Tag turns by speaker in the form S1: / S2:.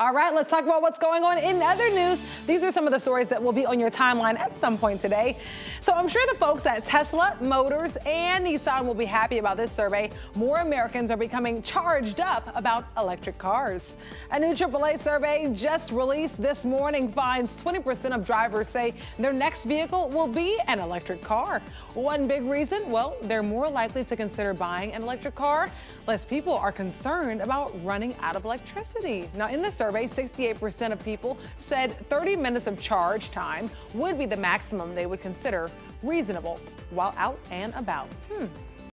S1: All right, let's talk about what's going on in other news. These are some of the stories that will be on your timeline at some point today. So I'm sure the folks at Tesla, Motors, and Nissan will be happy about this survey. More Americans are becoming charged up about electric cars. A new AAA survey just released this morning finds 20% of drivers say their next vehicle will be an electric car. One big reason, well, they're more likely to consider buying an electric car. Less people are concerned about running out of electricity. Now, in the survey, 68% of people said 30 minutes of charge time would be the maximum they would consider reasonable while out and about. Hmm.